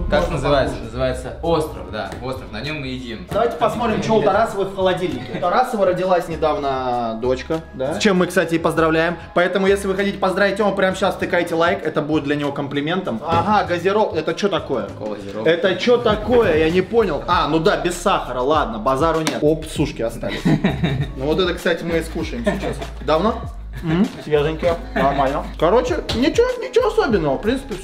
Тут Как называется? покушать. Называется остров, да, остров. На нем мы едим. Давайте посмотрим, что у Тарасовой в холодильнике. У Тарасова родилась недавно дочка, да? С чем мы, кстати, и поздравляем. Поэтому, если вы хотите поздравить Тему, прямо сейчас тыкайте лайк, это будет для него комплиментом. Ага, газиров, это что такое? Газировка? Это что такое? Я не понял. А, ну да, без сахара, ладно, базару нет. Оп, сушки остались. Ну вот это, кстати, мы и скушаем сейчас. Давно? Свеженькие, нормально. Короче, ничего, ничего особенного, в принципе,